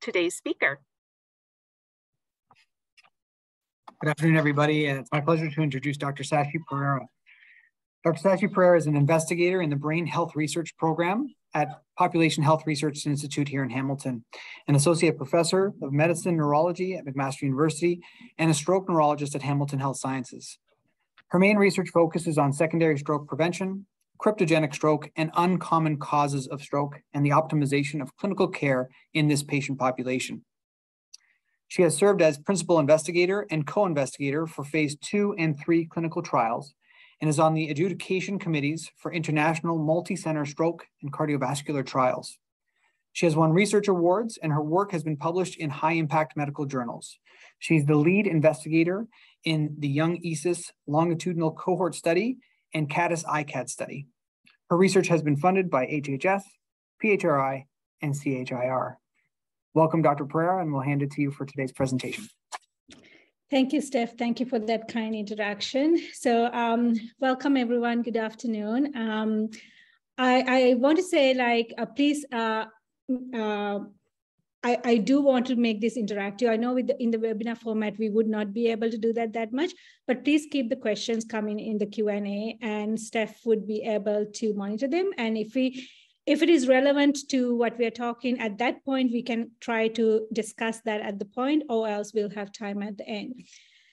today's speaker. Good afternoon, everybody. and It's my pleasure to introduce Dr. Sashi Perera. Dr. Sashi Perera is an investigator in the Brain Health Research Program at Population Health Research Institute here in Hamilton, an associate professor of medicine neurology at McMaster University, and a stroke neurologist at Hamilton Health Sciences. Her main research focuses on secondary stroke prevention, cryptogenic stroke, and uncommon causes of stroke, and the optimization of clinical care in this patient population. She has served as principal investigator and co-investigator for phase two and three clinical trials and is on the adjudication committees for international multi-center stroke and cardiovascular trials. She has won research awards and her work has been published in high impact medical journals. She's the lead investigator in the Young ESUS longitudinal cohort study and CADIS ICAD study. Her research has been funded by HHS, PHRI, and CIHR. Welcome, Dr. Perera, and we'll hand it to you for today's presentation. Thank you, Steph. Thank you for that kind introduction. So um, welcome, everyone. Good afternoon. Um, I, I, want to say, like, uh, please, uh, uh, I, I, do want to make this interactive. I know the, in the webinar format, we would not be able to do that that much, but please keep the questions coming in the Q&A and Steph would be able to monitor them. And if we if it is relevant to what we're talking at that point, we can try to discuss that at the point or else we'll have time at the end.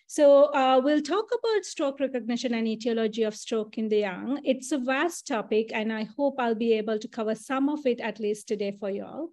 So uh, we'll talk about stroke recognition and etiology of stroke in the young. It's a vast topic and I hope I'll be able to cover some of it at least today for you all.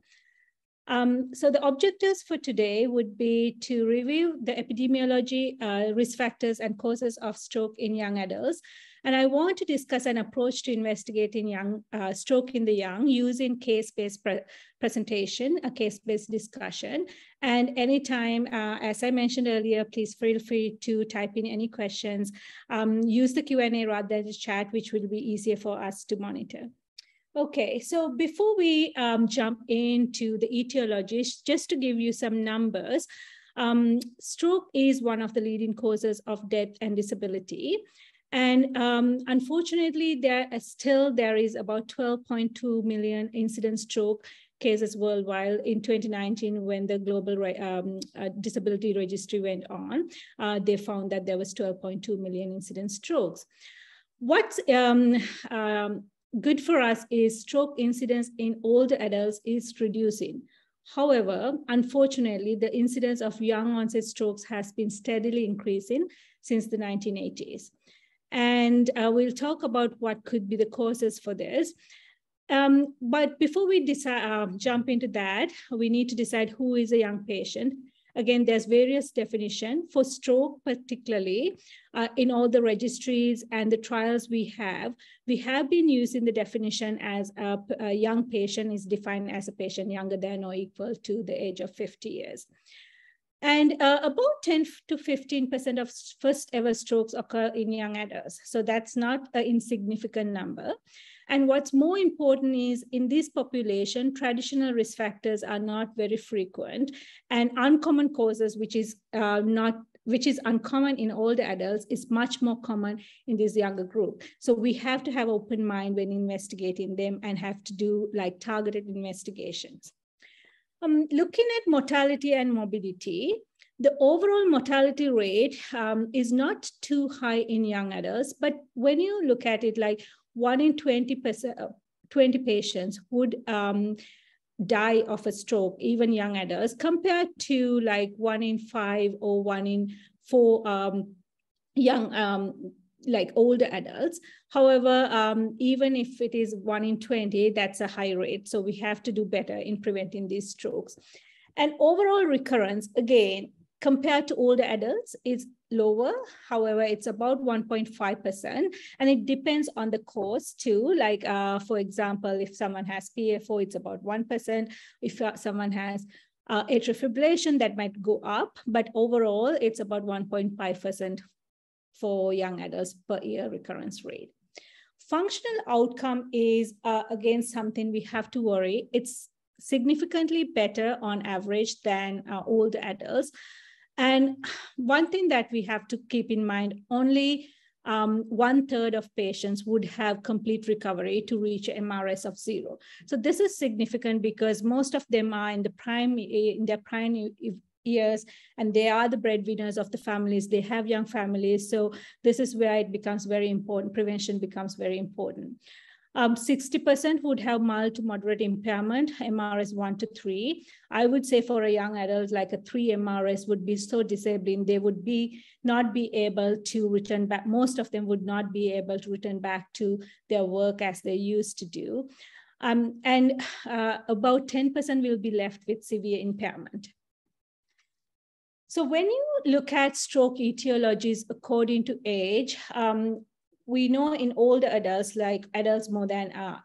Um, so the objectives for today would be to review the epidemiology, uh, risk factors and causes of stroke in young adults, and I want to discuss an approach to investigating young uh, stroke in the young using case-based pre presentation, a case-based discussion. And anytime, uh, as I mentioned earlier, please feel free to type in any questions. Um, use the Q&A rather than the chat, which will be easier for us to monitor. Okay, so before we um, jump into the etiologies, just to give you some numbers, um, stroke is one of the leading causes of death and disability. And um, unfortunately, there is still there is about 12.2 million incident stroke cases worldwide in 2019 when the global um, uh, disability registry went on uh, they found that there was 12.2 million incident strokes what's um, um, good for us is stroke incidence in older adults is reducing however unfortunately the incidence of young onset strokes has been steadily increasing since the 1980s and uh, we'll talk about what could be the causes for this. Um, but before we decide, uh, jump into that, we need to decide who is a young patient. Again, there's various definition for stroke, particularly uh, in all the registries and the trials we have. We have been using the definition as a, a young patient is defined as a patient younger than or equal to the age of 50 years. And uh, about 10 to 15% of first ever strokes occur in young adults. So that's not an insignificant number. And what's more important is in this population, traditional risk factors are not very frequent and uncommon causes, which is uh, not which is uncommon in older adults is much more common in this younger group. So we have to have open mind when investigating them and have to do like targeted investigations. Um, looking at mortality and morbidity, the overall mortality rate um, is not too high in young adults, but when you look at it, like one in 20, 20 patients would um, die of a stroke, even young adults, compared to like one in five or one in four um, young um, like older adults. However, um, even if it is one in 20, that's a high rate. So we have to do better in preventing these strokes. And overall recurrence, again, compared to older adults, is lower. However, it's about 1.5%. And it depends on the cause too. Like, uh, for example, if someone has PFO, it's about 1%. If uh, someone has uh, atrial fibrillation, that might go up. But overall, it's about 1.5% for young adults per year recurrence rate. Functional outcome is, uh, again, something we have to worry. It's significantly better on average than uh, older adults. And one thing that we have to keep in mind, only um, one third of patients would have complete recovery to reach MRS of zero. So this is significant because most of them are in the prime in their prime years and they are the breadwinners of the families. They have young families. So this is where it becomes very important. Prevention becomes very important 60% um, would have mild to moderate impairment, MRS one to three. I would say for a young adult, like a three MRS would be so disabling, they would be not be able to return back. Most of them would not be able to return back to their work as they used to do. Um, and uh, about 10% will be left with severe impairment. So when you look at stroke etiologies according to age, um, we know in older adults, like adults more than uh,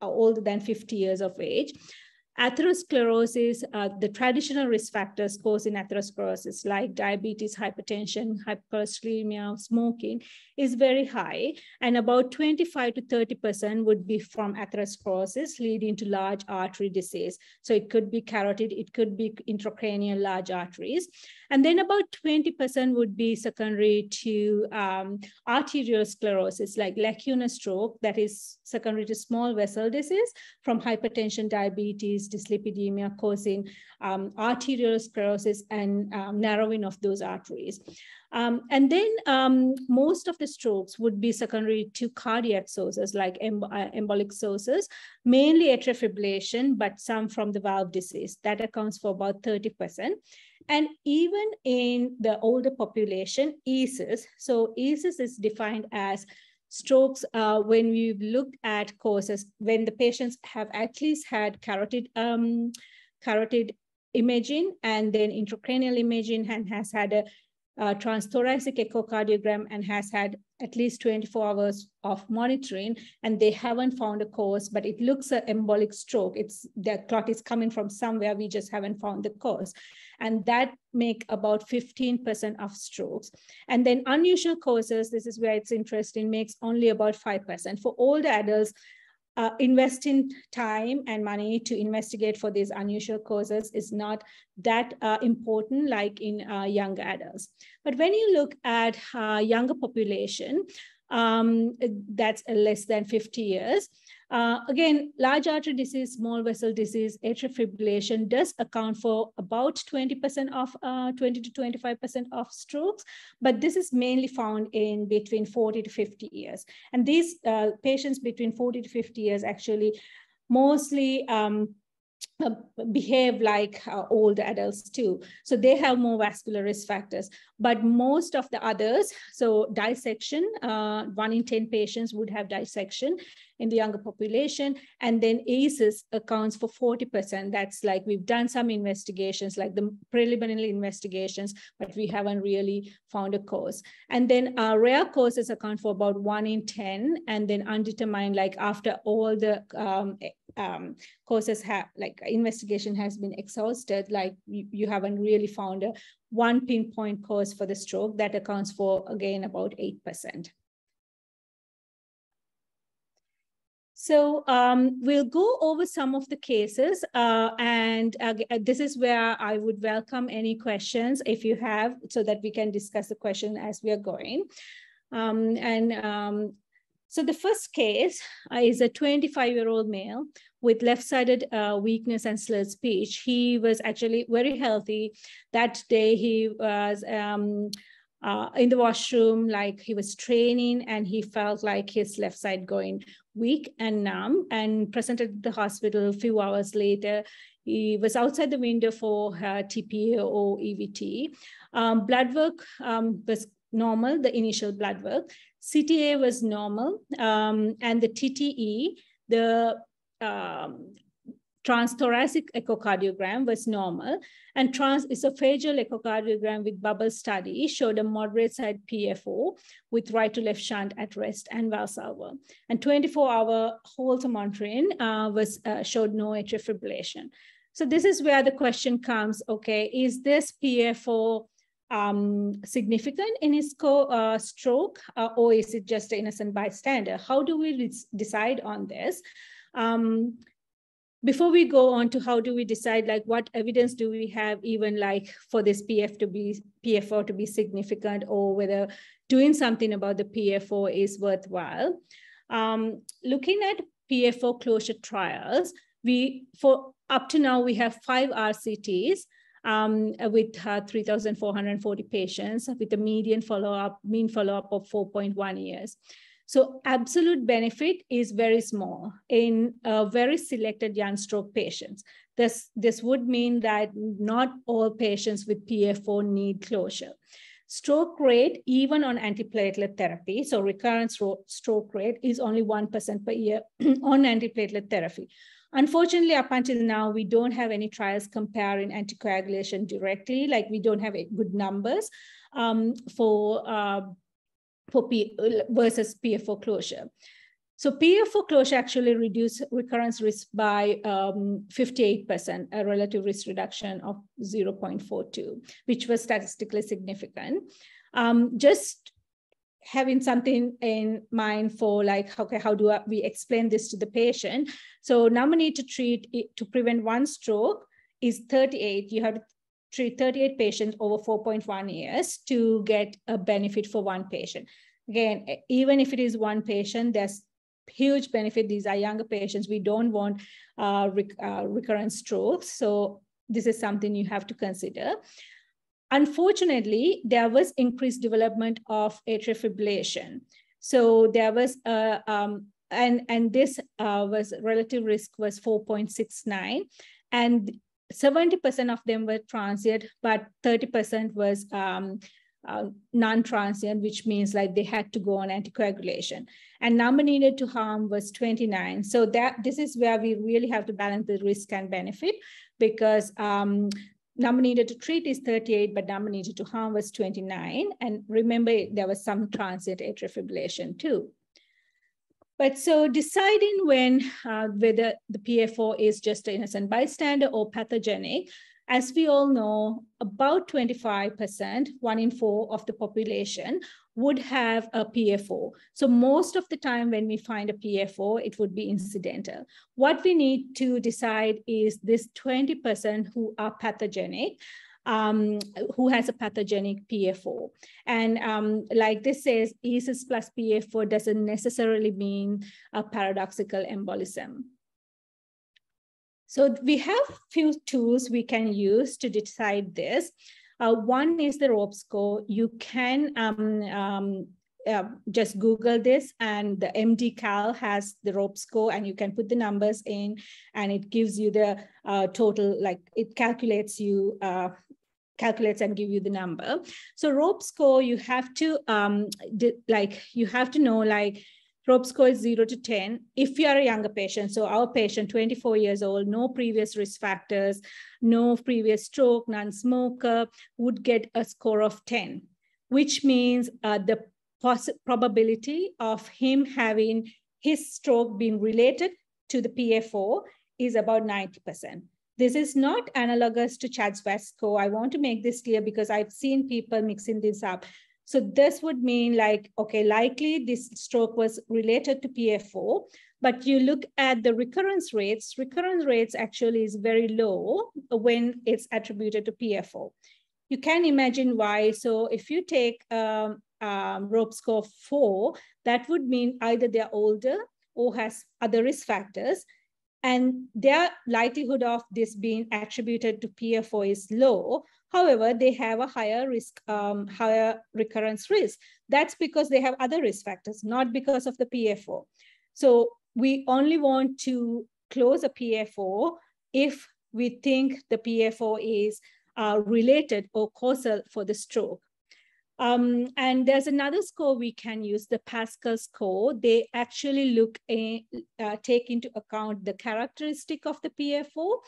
older than 50 years of age, Atherosclerosis, uh, the traditional risk factors causing atherosclerosis like diabetes, hypertension, hypercholesterolemia, smoking is very high. And about 25 to 30% would be from atherosclerosis leading to large artery disease. So it could be carotid, it could be intracranial large arteries. And then about 20% would be secondary to um, arterial sclerosis like lacunar stroke that is secondary to small vessel disease from hypertension, diabetes, dyslipidemia causing um, arterial sclerosis and um, narrowing of those arteries. Um, and then um, most of the strokes would be secondary to cardiac sources like uh, embolic sources, mainly atrial fibrillation, but some from the valve disease. That accounts for about 30%. And even in the older population, ESUS, so ESUS is defined as strokes uh, when we've looked at causes when the patients have at least had carotid um, carotid imaging and then intracranial imaging and has had a uh, transthoracic echocardiogram and has had at least 24 hours of monitoring and they haven't found a cause, but it looks an embolic stroke. It's the clot is coming from somewhere, we just haven't found the cause. And that make about 15% of strokes. And then unusual causes, this is where it's interesting, makes only about 5%. For older adults, uh, investing time and money to investigate for these unusual causes is not that uh, important like in uh, younger adults. But when you look at younger population, um, that's less than 50 years, uh, again, large artery disease, small vessel disease, atrial fibrillation does account for about 20% of uh, 20 to 25% of strokes, but this is mainly found in between 40 to 50 years. And these uh, patients between 40 to 50 years actually mostly um, uh, behave like uh, old adults too. So they have more vascular risk factors. But most of the others, so dissection, uh, one in 10 patients would have dissection in the younger population. And then ESUS accounts for 40%. That's like we've done some investigations, like the preliminary investigations, but we haven't really found a cause. And then uh, rare causes account for about one in 10, and then undetermined, like after all the um, um, causes have like investigation has been exhausted, like you, you haven't really found a one pinpoint cause for the stroke that accounts for again about 8%. So um, we'll go over some of the cases uh, and uh, this is where I would welcome any questions if you have so that we can discuss the question as we are going. Um, and um, so the first case is a 25-year-old male with left-sided uh, weakness and slurred speech. He was actually very healthy. That day he was um, uh, in the washroom, like he was training and he felt like his left side going weak and numb and presented to the hospital a few hours later. He was outside the window for uh, TPA or EVT. Um, blood work um, was normal, the initial blood work. CTA was normal, um, and the TTE, the um, transthoracic echocardiogram was normal, and transesophageal echocardiogram with bubble study showed a moderate side PFO with right to left shunt at rest and Valsalva. And 24-hour Holter monitoring uh, was uh, showed no atrial fibrillation. So this is where the question comes, okay, is this PFO um, significant in his uh, stroke, uh, or is it just an innocent bystander? How do we decide on this? Um, before we go on to how do we decide like what evidence do we have even like for this PF to be PFO to be significant or whether doing something about the PFO is worthwhile. Um, looking at PFO closure trials, we for up to now we have five RCTs um, with uh, 3,440 patients with a median follow-up, mean follow-up of 4.1 years. So absolute benefit is very small in very selected young stroke patients. This, this would mean that not all patients with PFO need closure. Stroke rate, even on antiplatelet therapy, so recurrent stroke rate is only 1% per year on antiplatelet therapy. Unfortunately, up until now, we don't have any trials comparing anticoagulation directly, like we don't have good numbers um, for, uh, for P versus PFO closure. So PFO closure actually reduced recurrence risk by um, 58%, a relative risk reduction of 0.42, which was statistically significant. Um, just having something in mind for like, okay, how do we explain this to the patient? So number need to treat it, to prevent one stroke is 38. You have to treat 38 patients over 4.1 years to get a benefit for one patient. Again, even if it is one patient, there's huge benefit. These are younger patients. We don't want uh, rec uh, recurrent strokes. So this is something you have to consider. Unfortunately, there was increased development of atrial fibrillation. So there was a, um, and, and this uh, was relative risk was 4.69 and 70% of them were transient, but 30% was um, uh, non-transient, which means like they had to go on anticoagulation. And number needed to harm was 29. So that this is where we really have to balance the risk and benefit because um, number needed to treat is 38, but number needed to harm was 29. And remember, there was some transient atrial fibrillation too. But so deciding when uh, whether the PFO is just an innocent bystander or pathogenic, as we all know, about 25%, one in four of the population would have a PFO. So most of the time when we find a PFO, it would be incidental. What we need to decide is this 20% who are pathogenic, um, who has a pathogenic PFO. And um, like this says, ESUS plus PFO doesn't necessarily mean a paradoxical embolism. So we have few tools we can use to decide this. Uh, one is the ROPE score. You can um, um, uh, just Google this and the MDCalc has the ROPE score and you can put the numbers in and it gives you the uh, total, like it calculates you, uh, calculates and give you the number. So ROPE score, you have to um, like, you have to know like ROPE score is 0 to 10. If you are a younger patient, so our patient, 24 years old, no previous risk factors, no previous stroke, non-smoker, would get a score of 10, which means uh, the probability of him having his stroke being related to the PFO is about 90%. This is not analogous to CHA2DS2-VASc score. I want to make this clear because I've seen people mixing this up. So this would mean like, okay, likely this stroke was related to PFO, but you look at the recurrence rates, recurrence rates actually is very low when it's attributed to PFO. You can imagine why. So if you take um, um, ROPE score four, that would mean either they're older or has other risk factors, and their likelihood of this being attributed to PFO is low. However, they have a higher risk, um, higher recurrence risk. That's because they have other risk factors, not because of the PFO. So we only want to close a PFO if we think the PFO is uh, related or causal for the stroke. Um, and there's another score we can use, the Pascal score. They actually look, a, uh, take into account the characteristic of the PFO.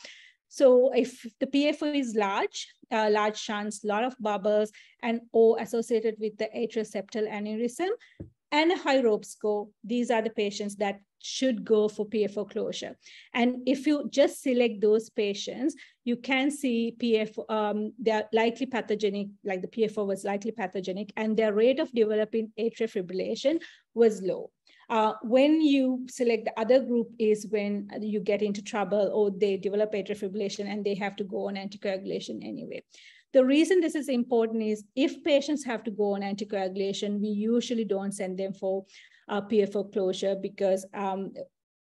So if the PFO is large, uh, large shunts, lot of bubbles, and O associated with the atrial septal aneurysm, and a high ROPE score, these are the patients that should go for PFO closure. And if you just select those patients, you can see PFO, um, they're likely pathogenic, like the PFO was likely pathogenic, and their rate of developing atrial fibrillation was low. Uh, when you select the other group is when you get into trouble or they develop atrial fibrillation and they have to go on anticoagulation anyway. The reason this is important is if patients have to go on anticoagulation, we usually don't send them for uh, PFO closure because um,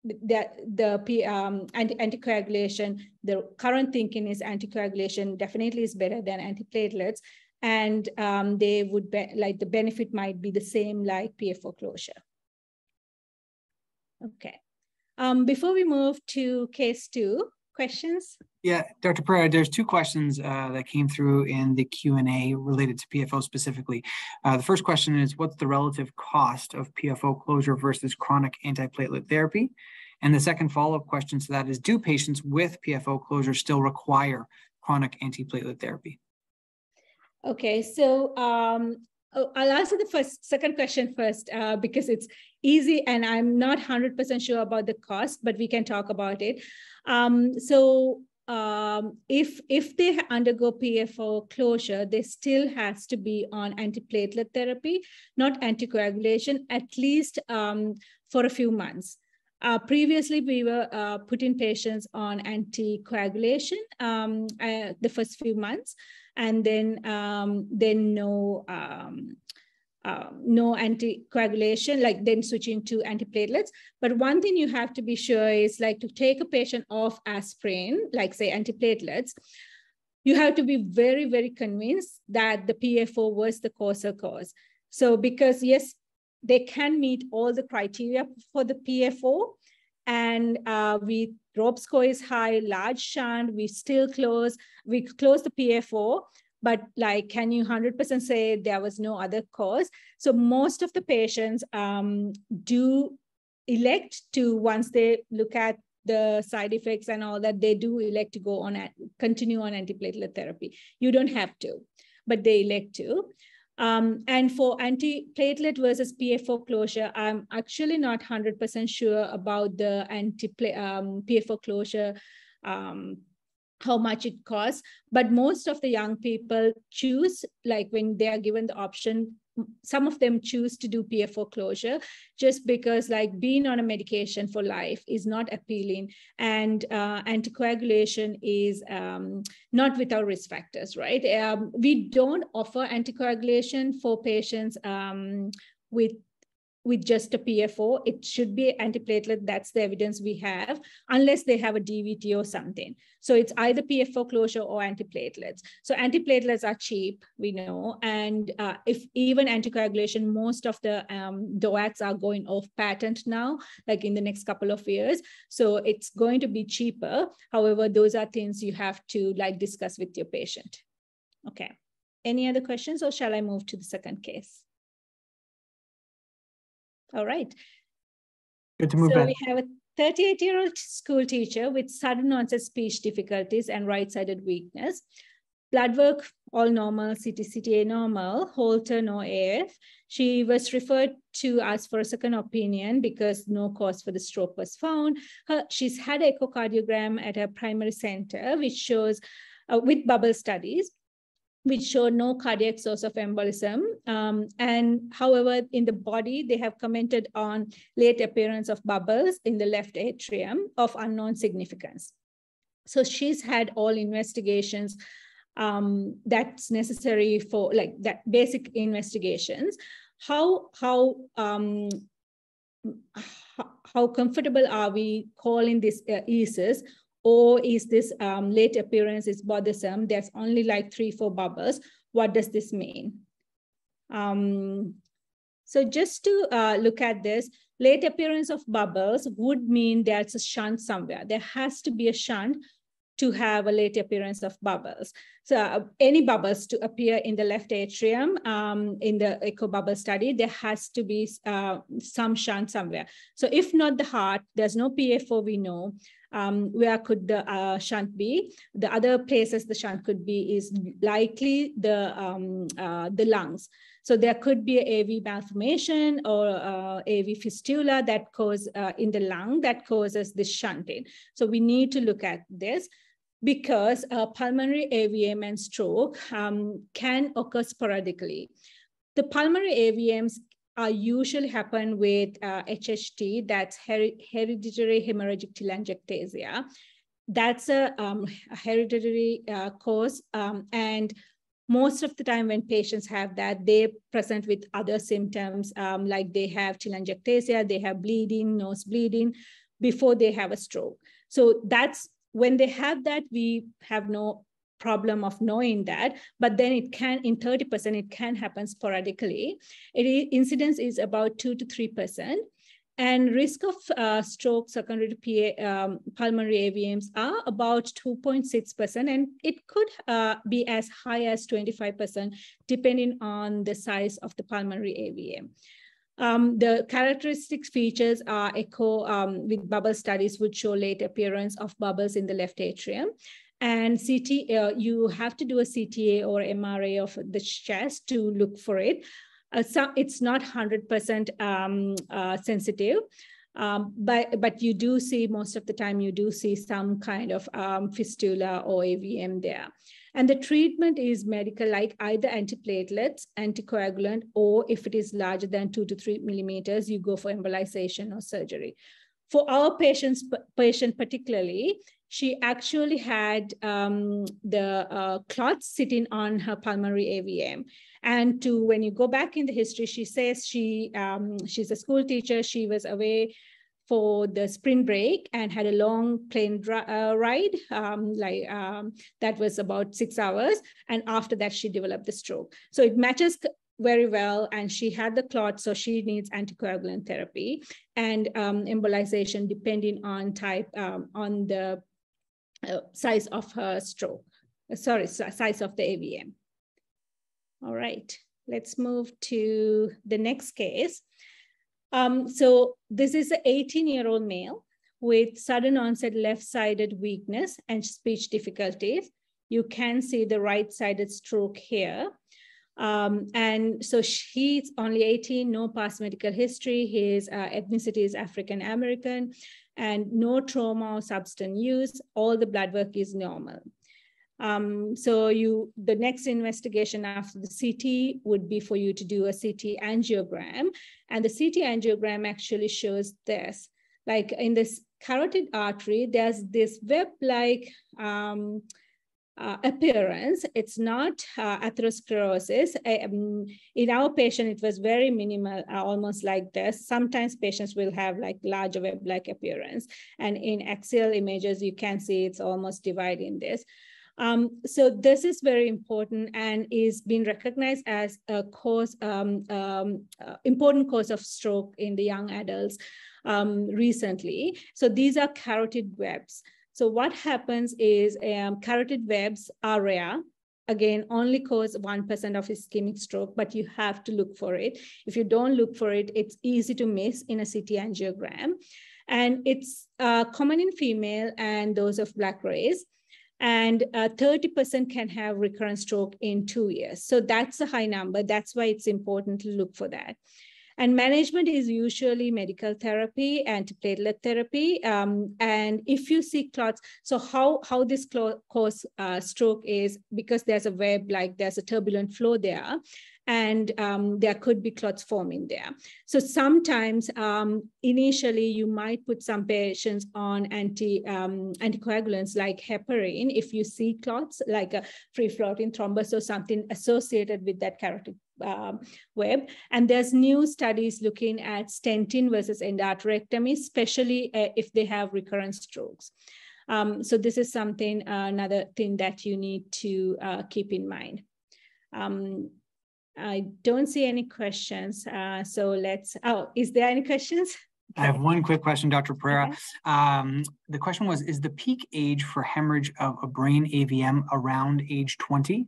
the, the um, anti anticoagulation, the current thinking is anticoagulation definitely is better than antiplatelets. And um, they would be like the benefit might be the same like PFO closure. Okay. Um, before we move to case two, questions? Yeah, Dr. Perera, there's two questions uh, that came through in the Q&A related to PFO specifically. Uh, the first question is, what's the relative cost of PFO closure versus chronic antiplatelet therapy? And the second follow-up question to that is, do patients with PFO closure still require chronic antiplatelet therapy? Okay, so um, oh, I'll answer the first, second question first uh, because it's easy and I'm not 100% sure about the cost, but we can talk about it. Um, so um, if if they undergo PFO closure, they still has to be on antiplatelet therapy, not anticoagulation, at least um, for a few months. Uh, previously, we were uh, putting patients on anticoagulation um, uh, the first few months, and then um, then no um, uh, no anticoagulation, like then switching to antiplatelets. But one thing you have to be sure is like to take a patient off aspirin, like say antiplatelets, you have to be very, very convinced that the PFO was the causal cause. So because yes, they can meet all the criteria for the PFO, and uh, we drop score is high, large shunt, we still close, we close the PFO, but like, can you 100% say there was no other cause? So most of the patients um, do elect to, once they look at the side effects and all that, they do elect to go on, continue on antiplatelet therapy. You don't have to, but they elect to. Um, and for antiplatelet versus PFO closure, I'm actually not 100% sure about the anti um, PFO closure um, how much it costs. But most of the young people choose like when they are given the option some of them choose to do PFO closure just because like being on a medication for life is not appealing and uh, anticoagulation is um, not without risk factors, right? Um, we don't offer anticoagulation for patients um, with with just a PFO. It should be antiplatelet. That's the evidence we have, unless they have a DVT or something. So it's either PFO closure or antiplatelets. So antiplatelets are cheap, we know. And uh, if even anticoagulation, most of the um, DOACs are going off patent now, like in the next couple of years. So it's going to be cheaper. However, those are things you have to like discuss with your patient. Okay. Any other questions or shall I move to the second case? All right. Good to move so back. we have a 38 year old school teacher with sudden onset speech difficulties and right sided weakness. Blood work, all normal, CT, normal, Holter, no AF. She was referred to us for a second opinion because no cause for the stroke was found. Her, she's had echocardiogram at her primary center, which shows uh, with bubble studies which show no cardiac source of embolism. Um, and however, in the body, they have commented on late appearance of bubbles in the left atrium of unknown significance. So she's had all investigations um, that's necessary for like that basic investigations. How, how, um, how comfortable are we calling this uh, ESUS or is this um, late appearance is bothersome? There's only like three, four bubbles. What does this mean? Um, so just to uh, look at this, late appearance of bubbles would mean there's a shunt somewhere. There has to be a shunt to have a late appearance of bubbles. So uh, any bubbles to appear in the left atrium um, in the echo bubble study, there has to be uh, some shunt somewhere. So if not the heart, there's no PFO we know, um, where could the uh, shunt be? The other places the shunt could be is likely the, um, uh, the lungs. So there could be AV malformation or uh, AV fistula that cause uh, in the lung that causes this shunting. So we need to look at this because uh, pulmonary AVM and stroke um, can occur sporadically. The pulmonary AVMs uh, usually happen with uh, HHT, that's her hereditary hemorrhagic telangiectasia. That's a, um, a hereditary uh, cause. Um, and most of the time when patients have that, they present with other symptoms, um, like they have telangiectasia, they have bleeding, nose bleeding, before they have a stroke. So that's when they have that, we have no problem of knowing that, but then it can, in 30%, it can happen sporadically. It, incidence is about two to 3%. And risk of uh, stroke secondary to PA, um, pulmonary AVMs are about 2.6%, and it could uh, be as high as 25%, depending on the size of the pulmonary AVM. Um, the characteristic features are echo um, with bubble studies would show late appearance of bubbles in the left atrium. And CT, uh, you have to do a CTA or MRA of the chest to look for it. Uh, so it's not 100% um, uh, sensitive, um, but, but you do see most of the time, you do see some kind of um, fistula or AVM there. And the treatment is medical, like either antiplatelets, anticoagulant, or if it is larger than two to three millimeters, you go for embolization or surgery. For our patients, patient particularly, she actually had um, the uh, clots sitting on her pulmonary AVM. And to when you go back in the history, she says she um, she's a school teacher. She was away for the spring break and had a long plane uh, ride, um, like um, that was about six hours. And after that, she developed the stroke. So it matches very well and she had the clot so she needs anticoagulant therapy and um, embolization depending on type um, on the uh, size of her stroke. Uh, sorry size of the avm all right let's move to the next case. Um, so this is an 18 year old male with sudden onset left-sided weakness and speech difficulties. You can see the right-sided stroke here. Um, and so he's only 18, no past medical history. His uh, ethnicity is African American and no trauma or substance use. All the blood work is normal. Um, so you, the next investigation after the CT would be for you to do a CT angiogram. And the CT angiogram actually shows this, like in this carotid artery, there's this web-like um, uh, appearance. It's not uh, atherosclerosis. Um, in our patient, it was very minimal, uh, almost like this. Sometimes patients will have like large web-like appearance. And in axial images, you can see it's almost dividing this. Um, so this is very important and is being recognized as a cause, um, um, uh, important cause of stroke in the young adults um, recently. So these are carotid webs. So what happens is um, carotid webs are rare. Again, only cause 1% of ischemic stroke, but you have to look for it. If you don't look for it, it's easy to miss in a CT angiogram. And it's uh, common in female and those of black race. And 30% uh, can have recurrent stroke in two years. So that's a high number. That's why it's important to look for that. And management is usually medical therapy, antiplatelet therapy. Um, and if you see clots, so how, how this cause uh, stroke is because there's a web, like there's a turbulent flow there and um, there could be clots forming there. So sometimes um, initially you might put some patients on anti um, anticoagulants like heparin if you see clots like a free floating thrombus or something associated with that carotid um, web. And there's new studies looking at stenting versus endarterectomy, especially uh, if they have recurrent strokes. Um, so this is something, uh, another thing that you need to uh, keep in mind. Um, I don't see any questions. Uh, so let's, oh, is there any questions? I have one quick question, Dr. Perera. Okay. Um, the question was, is the peak age for hemorrhage of a brain AVM around age 20?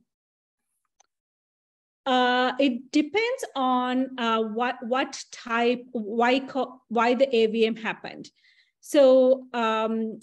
Uh, it depends on uh, what what type, why why the AVM happened. So um,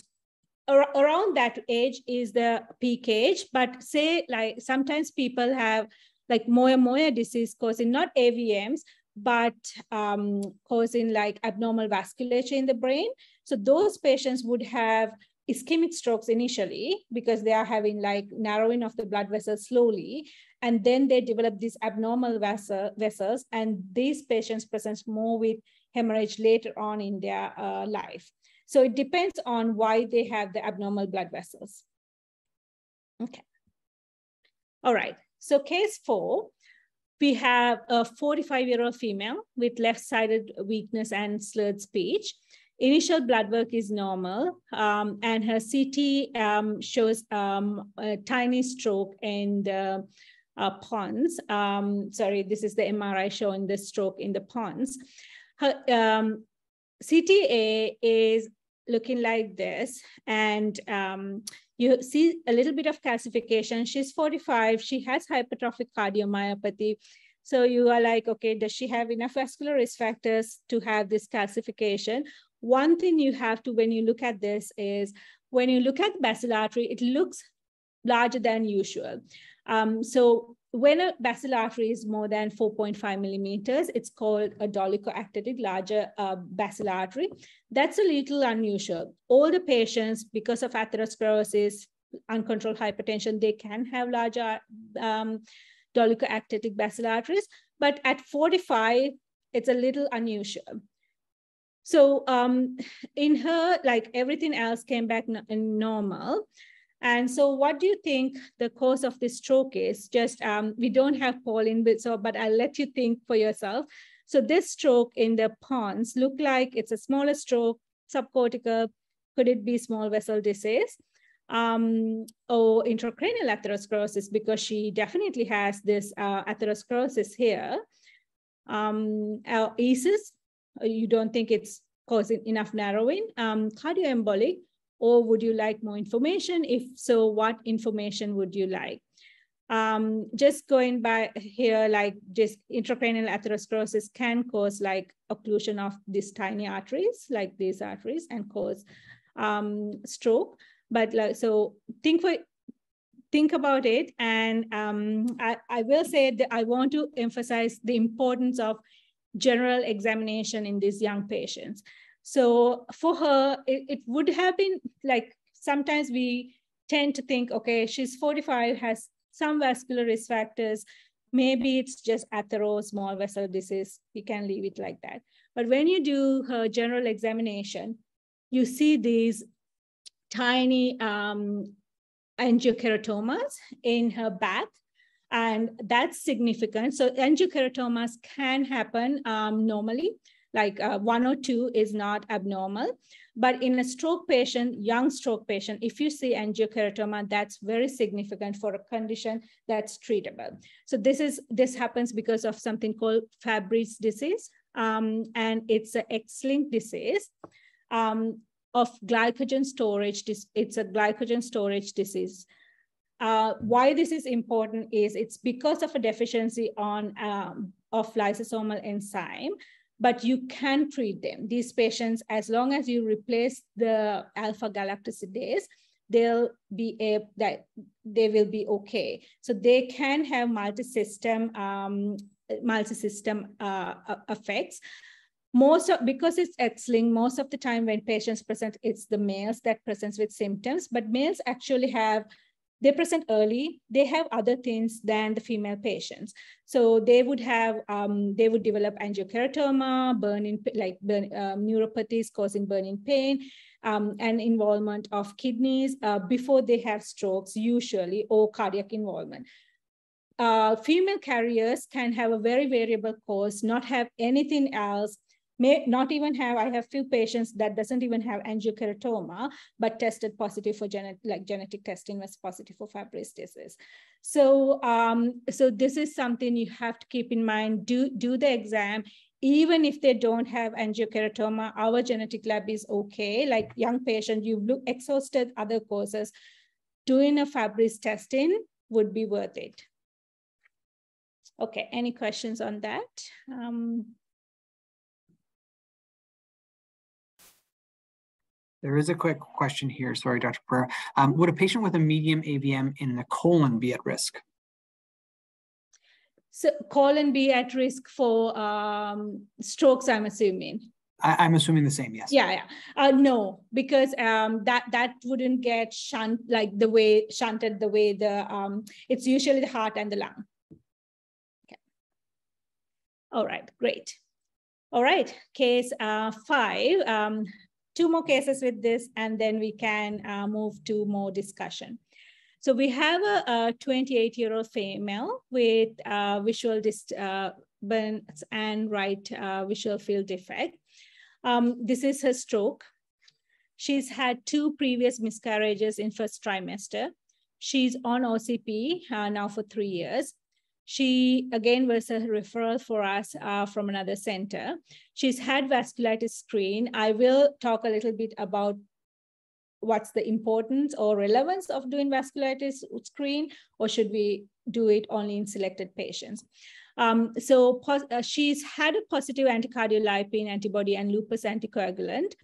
ar around that age is the peak age. But say like sometimes people have like Moya Moya disease causing not AVMs, but um, causing like abnormal vasculature in the brain. So those patients would have ischemic strokes initially because they are having like narrowing of the blood vessels slowly. And then they develop these abnormal vessel, vessels and these patients present more with hemorrhage later on in their uh, life. So it depends on why they have the abnormal blood vessels. Okay. All right, so case four, we have a 45 year old female with left-sided weakness and slurred speech. Initial blood work is normal, um, and her CT um, shows um, a tiny stroke in the uh, pons. Um, sorry, this is the MRI showing the stroke in the pons. Her um, CTA is looking like this, and you see a little bit of calcification. She's 45, she has hypertrophic cardiomyopathy. So you are like, okay, does she have enough vascular risk factors to have this calcification? One thing you have to, when you look at this is, when you look at the basilar artery, it looks larger than usual. Um, so when a basilar artery is more than 4.5 millimeters, it's called a dolichoectatic larger uh, basilar artery. That's a little unusual. All the patients, because of atherosclerosis, uncontrolled hypertension, they can have larger um, dolichoectatic basilar arteries, but at 45, it's a little unusual. So um, in her, like everything else came back in normal. And so what do you think the cause of this stroke is? Just, um, we don't have Pauline, but, so, but I'll let you think for yourself. So this stroke in the pons look like it's a smaller stroke, subcortical, could it be small vessel disease? Um, or intracranial atherosclerosis because she definitely has this uh, atherosclerosis here. Um, uh, you don't think it's causing enough narrowing, um, cardioembolic, or would you like more information? If so, what information would you like? Um, just going by here, like just intracranial atherosclerosis can cause like occlusion of these tiny arteries, like these arteries, and cause um, stroke. But like, so think for think about it. And um, I, I will say that I want to emphasize the importance of general examination in these young patients. So for her, it, it would have been like sometimes we tend to think, okay, she's 45, has some vascular risk factors. Maybe it's just athero, small vessel disease. We can leave it like that. But when you do her general examination, you see these tiny um, angiokeratomas in her back and that's significant. So angiokeratomas can happen um, normally, like uh, one or two is not abnormal. But in a stroke patient, young stroke patient, if you see angiokeratoma, that's very significant for a condition that's treatable. So this is this happens because of something called Fabry's disease, um, and it's an X-linked disease um, of glycogen storage. It's a glycogen storage disease. Uh, why this is important is it's because of a deficiency on um, of lysosomal enzyme, but you can treat them. These patients, as long as you replace the alpha galactosidase, they'll be a, that they will be okay. So they can have multi-system um, multi-system uh, effects. Most of, because it's X-linked, most of the time when patients present, it's the males that presents with symptoms, but males actually have they present early, they have other things than the female patients. So they would have, um, they would develop angiokeratoma, burning, like burn, um, neuropathies causing burning pain, um, and involvement of kidneys uh, before they have strokes usually, or cardiac involvement. Uh, female carriers can have a very variable course, not have anything else, may not even have, I have few patients that doesn't even have angiokeratoma, but tested positive for genetic, like genetic testing was positive for Fabry's disease. So, um, so this is something you have to keep in mind, do, do the exam, even if they don't have angiokeratoma, our genetic lab is okay. Like young patient, you look exhausted other causes, doing a Fabry's testing would be worth it. Okay, any questions on that? Um, There is a quick question here. Sorry, Dr. Perera. Um, would a patient with a medium AVM in the colon be at risk? So colon be at risk for um, strokes, I'm assuming. I, am assuming the same, yes. Yeah, yeah. Uh, no, because um, that that wouldn't get shunt like the way shunted the way the um, it's usually the heart and the lung. Okay. All right, great. All right, case uh, five. Um, two more cases with this, and then we can uh, move to more discussion. So we have a 28-year-old female with uh, visual disturbance uh, and right uh, visual field defect. Um, this is her stroke. She's had two previous miscarriages in first trimester. She's on OCP uh, now for three years. She, again, was a referral for us uh, from another center. She's had vasculitis screen. I will talk a little bit about what's the importance or relevance of doing vasculitis screen, or should we do it only in selected patients? Um, so uh, she's had a positive anticardiolipin antibody and lupus anticoagulant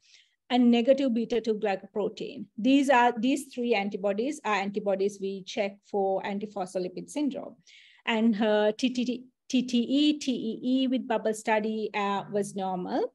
and negative beta-2 glycoprotein. These are these three antibodies are antibodies we check for antiphospholipid syndrome. And her TTE, TEE with bubble study uh, was normal.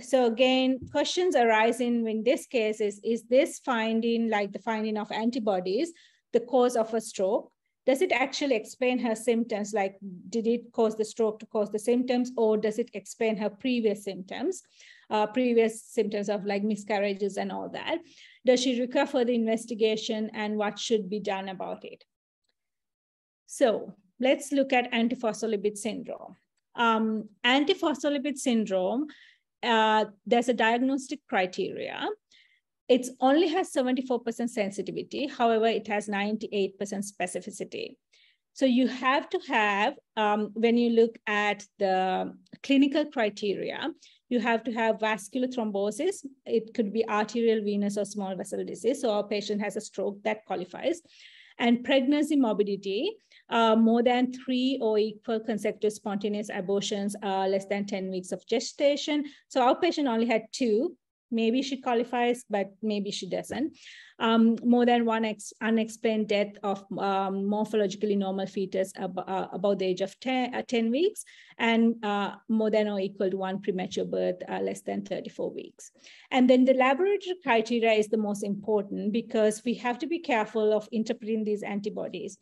so again, questions arising in this case is, is this finding, like the finding of antibodies, the cause of a stroke? Does it actually explain her symptoms? Like, did it cause the stroke to cause the symptoms, or does it explain her previous symptoms, uh, previous symptoms of like miscarriages and all that? Does she require further investigation, and what should be done about it? So let's look at antiphospholipid syndrome. Um, antiphospholipid syndrome uh, there's a diagnostic criteria. It only has 74% sensitivity. However, it has 98% specificity. So you have to have, um, when you look at the clinical criteria, you have to have vascular thrombosis. It could be arterial, venous, or small vessel disease. So our patient has a stroke that qualifies. And pregnancy morbidity, uh, more than three or equal consecutive spontaneous abortions uh, less than 10 weeks of gestation. So our patient only had two. Maybe she qualifies, but maybe she doesn't. Um, more than one unexplained death of um, morphologically normal fetus ab uh, about the age of 10, uh, 10 weeks, and uh, more than or equal to one premature birth uh, less than 34 weeks. And then the laboratory criteria is the most important because we have to be careful of interpreting these antibodies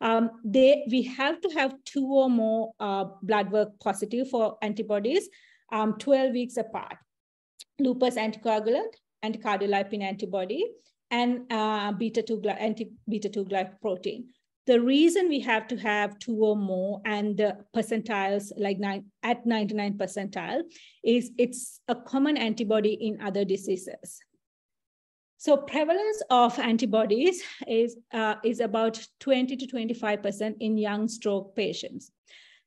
um, they we have to have two or more uh, blood work positive for antibodies um, 12 weeks apart. Lupus anticoagulant, anticardiolipin antibody, and uh, beta-2 anti beta-2 glycoprotein. The reason we have to have two or more and the percentiles like nine at 99 percentile is it's a common antibody in other diseases. So prevalence of antibodies is, uh, is about 20 to 25% in young stroke patients.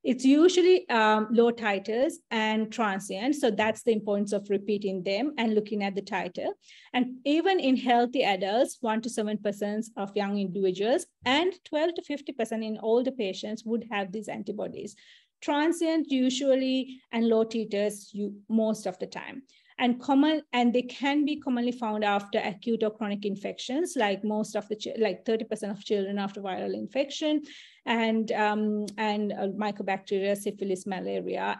It's usually um, low titers and transient. So that's the importance of repeating them and looking at the titer. And even in healthy adults, 1 to 7% of young individuals and 12 to 50% in older patients would have these antibodies. Transient usually and low titers you, most of the time and common and they can be commonly found after acute or chronic infections like most of the like 30% of children after viral infection and um, and uh, mycobacteria syphilis malaria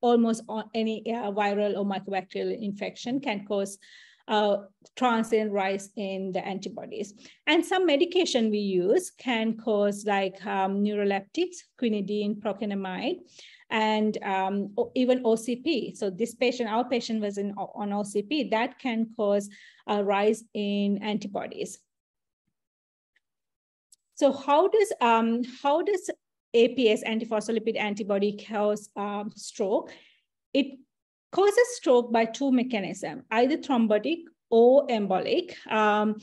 almost any uh, viral or mycobacterial infection can cause uh, transient rise in the antibodies. And some medication we use can cause like um, neuroleptics, quinidine, procainamide, and um, even OCP. So this patient, our patient was in, on OCP, that can cause a rise in antibodies. So how does, um, how does APS, antiphospholipid antibody, cause um, stroke? It causes stroke by two mechanisms, either thrombotic or embolic. Um,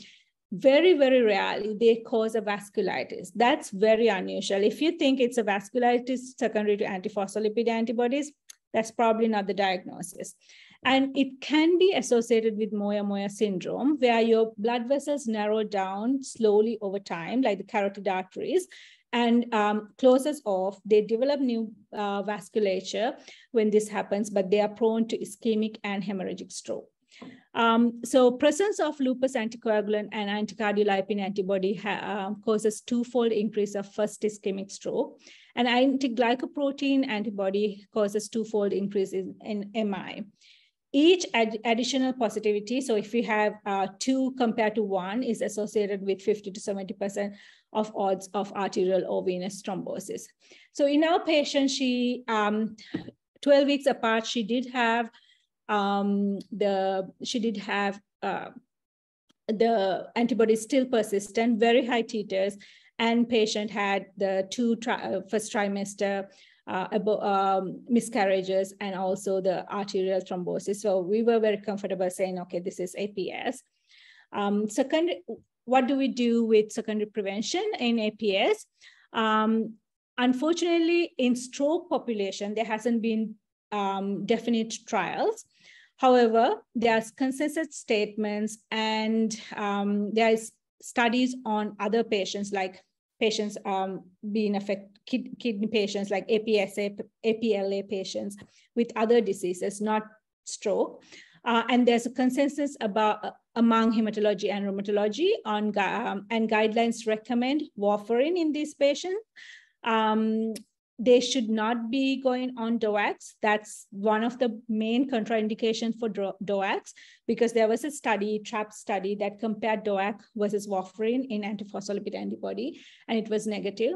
very, very rarely they cause a vasculitis. That's very unusual. If you think it's a vasculitis secondary to antiphospholipid antibodies, that's probably not the diagnosis. And it can be associated with Moyamoya syndrome, where your blood vessels narrow down slowly over time, like the carotid arteries, and um, closes off. They develop new uh, vasculature when this happens, but they are prone to ischemic and hemorrhagic stroke. Um, so presence of lupus anticoagulant and anticardiolipin antibody uh, causes twofold increase of first ischemic stroke. And anti-glycoprotein antibody causes twofold increase in, in MI. Each ad additional positivity, so if we have uh, two compared to one, is associated with 50 to 70% of odds of arterial or venous thrombosis. So in our patient, she, um, 12 weeks apart, she did have um, the, she did have uh, the antibody still persistent, very high titers, and patient had the two tri uh, first trimester uh, um, miscarriages and also the arterial thrombosis. So we were very comfortable saying, okay, this is APS. Um, second, what do we do with secondary prevention in APS? Um, unfortunately, in stroke population, there hasn't been um, definite trials. However, there's consensus statements and um, there's studies on other patients like patients um, being affected, kid, kidney patients like APSA, APLA patients with other diseases, not stroke. Uh, and there's a consensus about uh, among hematology and rheumatology on um, and guidelines recommend warfarin in these patients. Um, they should not be going on DOACs. That's one of the main contraindications for DOACs because there was a study, TRAP study, that compared DOAC versus warfarin in antiphospholipid antibody, and it was negative.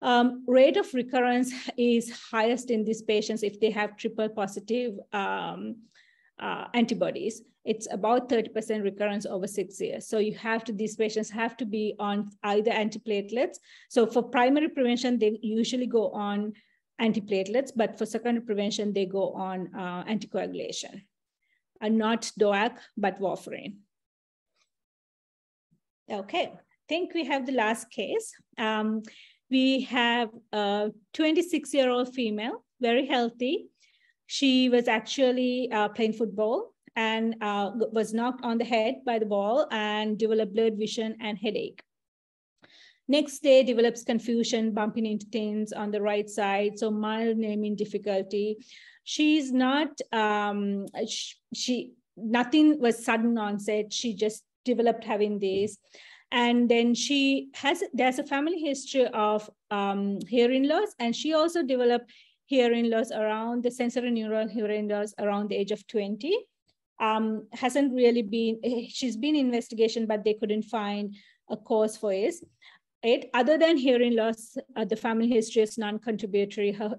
Um, rate of recurrence is highest in these patients if they have triple positive um, uh, antibodies. It's about 30% recurrence over six years. So you have to, these patients have to be on either antiplatelets. So for primary prevention, they usually go on antiplatelets, but for secondary prevention, they go on uh, anticoagulation. And not DOAC, but warfarin. Okay, I think we have the last case. Um, we have a 26-year-old female, very healthy, she was actually uh, playing football and uh, was knocked on the head by the ball and developed blurred vision and headache. Next day develops confusion, bumping into things on the right side, so mild naming difficulty. She's not, um, she, she, nothing was sudden onset. She just developed having this. And then she has, there's a family history of um, hearing loss, and she also developed hearing loss around the sensory neural hearing loss around the age of 20. Um, hasn't really been, eh, she's been investigation, but they couldn't find a cause for it. it. Other than hearing loss, uh, the family history is non-contributory. Her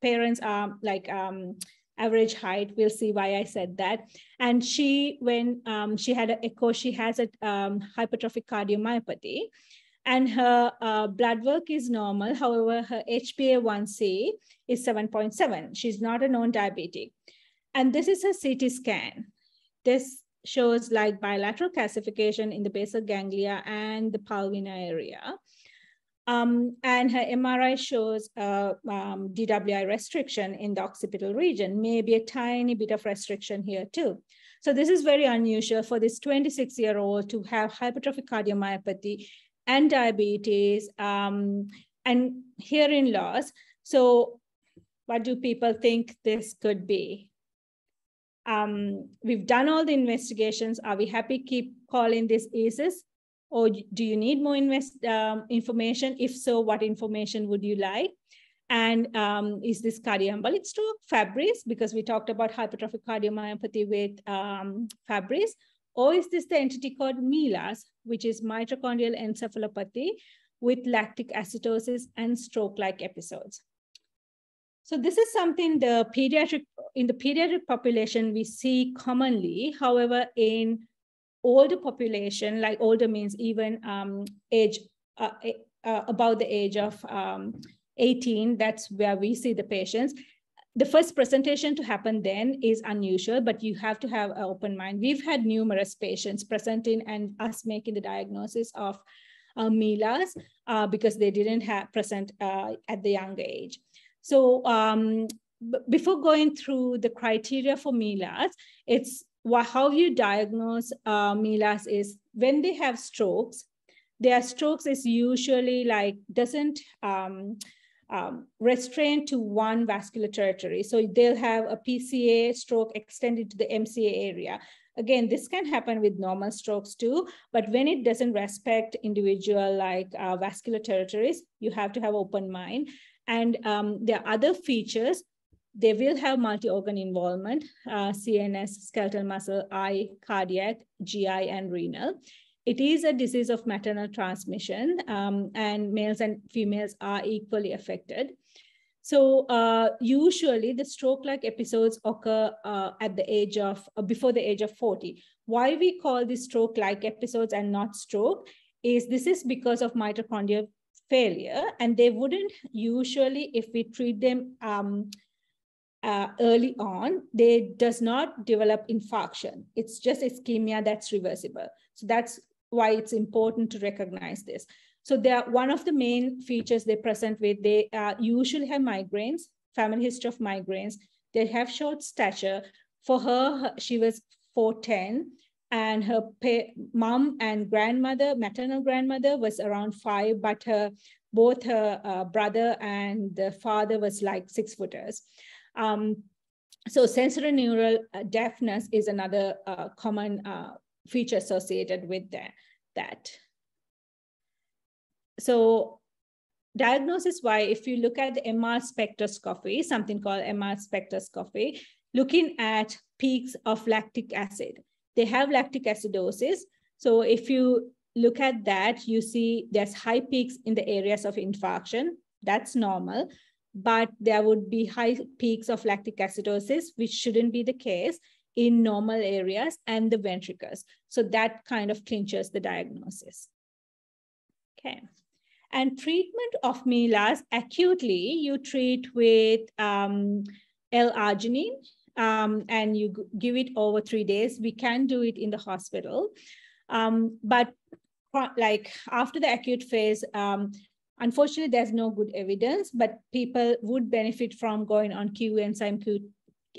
parents are like um, average height. We'll see why I said that. And she, when um, she had an echo, she has a um, hypertrophic cardiomyopathy and her uh, blood work is normal. However, her HbA1c is 7.7. She's not a known diabetic. And this is a CT scan. This shows like bilateral calcification in the basal ganglia and the pulvinar area. Um, and her MRI shows a um, DWI restriction in the occipital region, maybe a tiny bit of restriction here too. So this is very unusual for this 26 year old to have hypertrophic cardiomyopathy and diabetes um, and hearing loss. So what do people think this could be? Um, we've done all the investigations. Are we happy keep calling this ESUS? Or do you need more invest, um, information? If so, what information would you like? And um, is this cardioembolic stroke, Fabry's, because we talked about hypertrophic cardiomyopathy with um, Fabry's, or is this the entity called MELAS, which is mitochondrial encephalopathy with lactic acidosis and stroke-like episodes? So this is something the pediatric, in the pediatric population we see commonly. However, in older population, like older means even um, age, uh, uh, about the age of um, 18, that's where we see the patients the first presentation to happen then is unusual, but you have to have an open mind. We've had numerous patients presenting and us making the diagnosis of uh, MELAS uh, because they didn't have present uh, at the young age. So um, before going through the criteria for MELAS, it's how you diagnose uh, MELAS is when they have strokes, their strokes is usually like doesn't um, um, restrained to one vascular territory. So they'll have a PCA stroke extended to the MCA area. Again, this can happen with normal strokes too, but when it doesn't respect individual like uh, vascular territories, you have to have open mind. And um, there are other features. They will have multi-organ involvement, uh, CNS, skeletal muscle, eye, cardiac, GI, and renal. It is a disease of maternal transmission, um, and males and females are equally affected. So uh, usually the stroke-like episodes occur uh, at the age of, uh, before the age of 40. Why we call these stroke-like episodes and not stroke is this is because of mitochondrial failure and they wouldn't usually, if we treat them um, uh, early on, they does not develop infarction. It's just ischemia that's reversible. So that's why it's important to recognize this. So they are one of the main features they present with. They uh, usually have migraines, family history of migraines. They have short stature. For her, she was 4'10", and her mom and grandmother, maternal grandmother, was around five, but her both her uh, brother and the father was like six footers. Um, so sensory neural uh, deafness is another uh, common uh, feature associated with that. that. So diagnosis why, if you look at the MR spectroscopy, something called MR spectroscopy, looking at peaks of lactic acid. They have lactic acidosis. So if you look at that, you see there's high peaks in the areas of infarction. That's normal. But there would be high peaks of lactic acidosis, which shouldn't be the case in normal areas and the ventricles. So that kind of clinches the diagnosis. Okay. And treatment of MELAS acutely, you treat with um, L-arginine um, and you give it over three days. We can do it in the hospital. Um, but like after the acute phase, um, unfortunately, there's no good evidence, but people would benefit from going on coenzyme Q,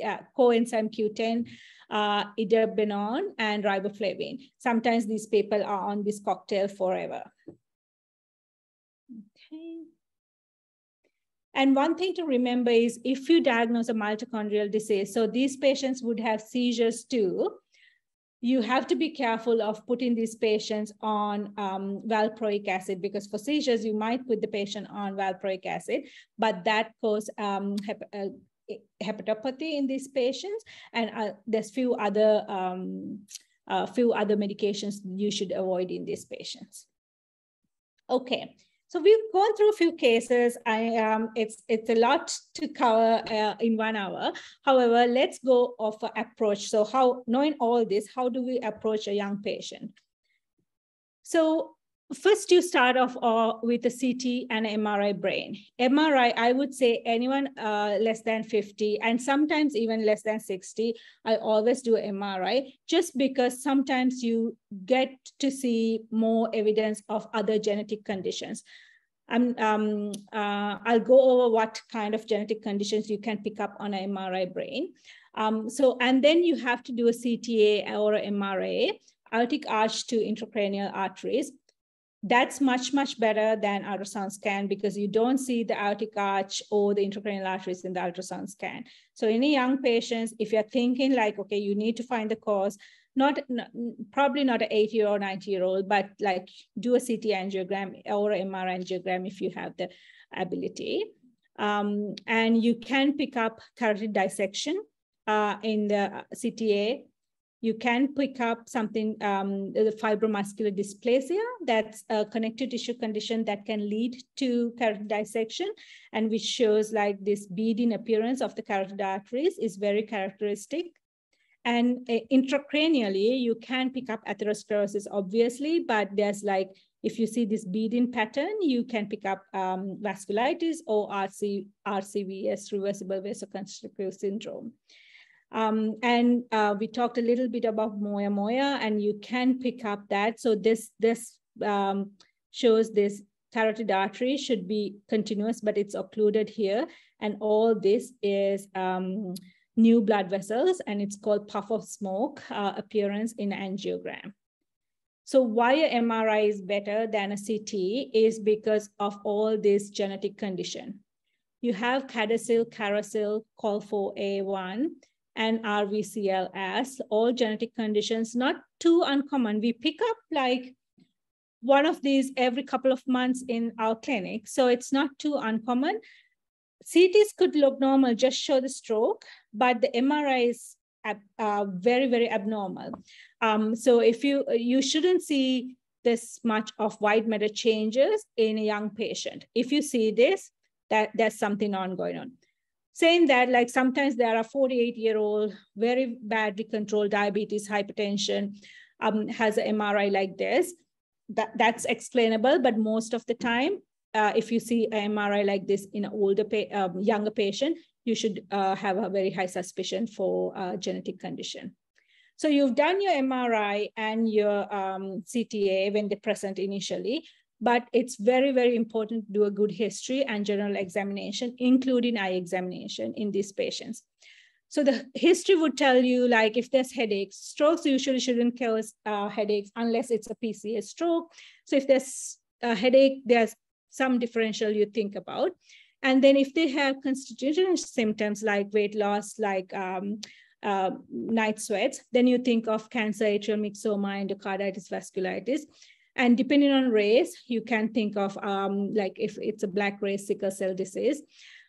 uh, coenzyme Q10, uh, idebenone, and riboflavin. Sometimes these people are on this cocktail forever. And one thing to remember is if you diagnose a mitochondrial disease, so these patients would have seizures too, you have to be careful of putting these patients on um, valproic acid because for seizures, you might put the patient on valproic acid, but that causes um, uh, hepatopathy in these patients. And uh, there's few other, um, uh, few other medications you should avoid in these patients. Okay, so we've gone through a few cases. I um, it's it's a lot to cover uh, in one hour. However, let's go off approach. So how knowing all this, how do we approach a young patient? So First, you start off uh, with a CT and MRI brain. MRI, I would say anyone uh, less than 50 and sometimes even less than 60, I always do MRI just because sometimes you get to see more evidence of other genetic conditions. Um, um, uh, I'll go over what kind of genetic conditions you can pick up on an MRI brain. Um, so, and then you have to do a CTA or a MRA, aortic arch to intracranial arteries that's much, much better than ultrasound scan because you don't see the aortic arch or the intracranial arteries in the ultrasound scan. So any young patients, if you're thinking like, okay, you need to find the cause, not, probably not an 80 year or 90 year old, but like do a CT angiogram or MR angiogram if you have the ability. Um, and you can pick up carotid dissection uh, in the CTA you can pick up something, um, the fibromuscular dysplasia, that's a connective tissue condition that can lead to carotid dissection and which shows like this beading appearance of the carotid arteries is very characteristic. And uh, intracranially, you can pick up atherosclerosis, obviously, but there's like, if you see this beading pattern, you can pick up um, vasculitis or RC, RCVS, reversible vasoconstrictive syndrome. Um, and uh, we talked a little bit about Moya Moya, and you can pick up that. So this, this um, shows this carotid artery should be continuous, but it's occluded here. And all this is um, new blood vessels, and it's called puff of smoke uh, appearance in angiogram. So why a MRI is better than a CT is because of all this genetic condition. you have CADASIL, CARASIL, COL4A1, and RVCLS, all genetic conditions, not too uncommon. We pick up like one of these every couple of months in our clinic. So it's not too uncommon. CTs could look normal, just show the stroke, but the MRI is uh, very, very abnormal. Um, so if you, you shouldn't see this much of white matter changes in a young patient. If you see this, that there's something ongoing on. Saying that, like sometimes there are 48 year old, very badly controlled diabetes, hypertension, um, has an MRI like this. That, that's explainable, but most of the time, uh, if you see an MRI like this in an older, um, younger patient, you should uh, have a very high suspicion for a genetic condition. So you've done your MRI and your um, CTA when they present initially, but it's very, very important to do a good history and general examination, including eye examination in these patients. So the history would tell you like if there's headaches, strokes usually shouldn't cause uh, headaches unless it's a PCA stroke. So if there's a headache, there's some differential you think about. And then if they have constitutional symptoms like weight loss, like um, uh, night sweats, then you think of cancer, atrial myxoma, endocarditis, vasculitis. And depending on race, you can think of um, like if it's a black race sickle cell disease.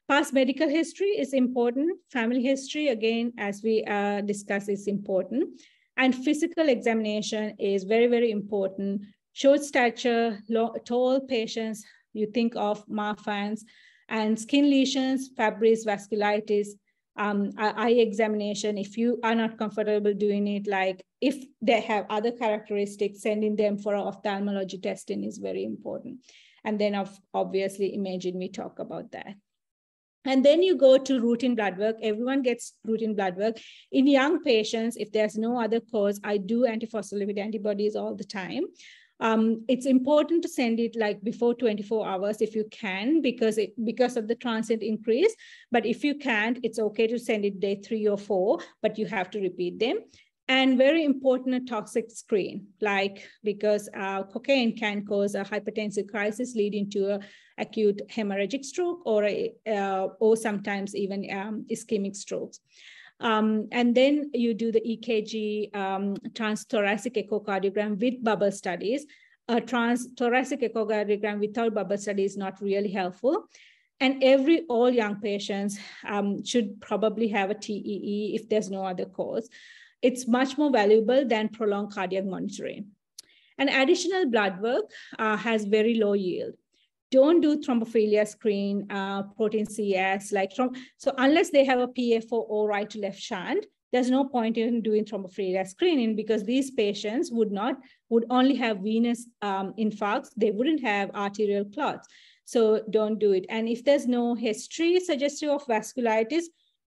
Past medical history is important. Family history, again, as we uh, discussed, is important. And physical examination is very, very important. Short stature, tall patients, you think of Marfan's, and skin lesions, Fabry's vasculitis, um, eye examination, if you are not comfortable doing it, like if they have other characteristics, sending them for ophthalmology testing is very important. And then of, obviously imaging, we talk about that. And then you go to routine blood work. Everyone gets routine blood work. In young patients, if there's no other cause, I do antiphospholipid antibodies all the time. Um, it's important to send it like before 24 hours if you can, because it because of the transient increase. But if you can't, it's okay to send it day three or four, but you have to repeat them. And very important, a toxic screen, like because uh, cocaine can cause a hypertensive crisis leading to a acute hemorrhagic stroke or, a, uh, or sometimes even um, ischemic strokes. Um, and then you do the EKG um, transthoracic echocardiogram with bubble studies. A transthoracic echocardiogram without bubble study is not really helpful. And every all young patients um, should probably have a TEE if there's no other cause. It's much more valuable than prolonged cardiac monitoring. And additional blood work uh, has very low yield don't do thrombophilia screen, uh, protein CS, like, so unless they have a PFO or right to left shunt, there's no point in doing thrombophilia screening because these patients would not, would only have venous um, infarcts. They wouldn't have arterial clots. So don't do it. And if there's no history suggestive of vasculitis,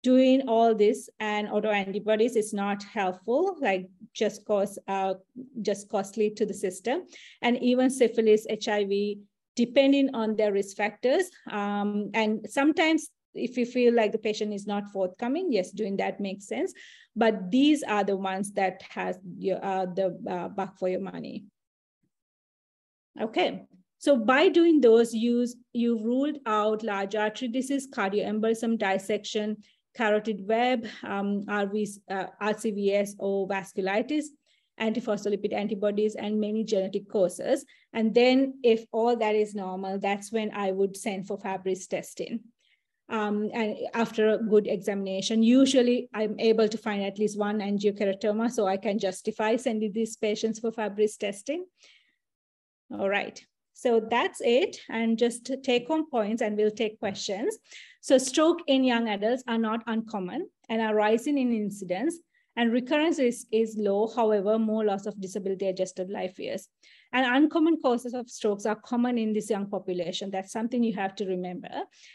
doing all this and autoantibodies is not helpful, like just cause, uh, just costly to the system. And even syphilis, HIV, depending on their risk factors. Um, and sometimes if you feel like the patient is not forthcoming, yes, doing that makes sense. But these are the ones that has your, uh, the uh, buck for your money. Okay, so by doing those, you, you ruled out large artery disease, cardioembolism, dissection, carotid web, um, RVs, uh, RCVS, or vasculitis antiphospholipid antibodies and many genetic causes. And then if all that is normal, that's when I would send for Fabry's testing. Um, and after a good examination, usually I'm able to find at least one angiokeratoma, so I can justify sending these patients for Fabry's testing. All right, so that's it. And just take home points and we'll take questions. So stroke in young adults are not uncommon and are rising in incidence and recurrence risk is low, however, more loss of disability adjusted life years. And uncommon causes of strokes are common in this young population. That's something you have to remember.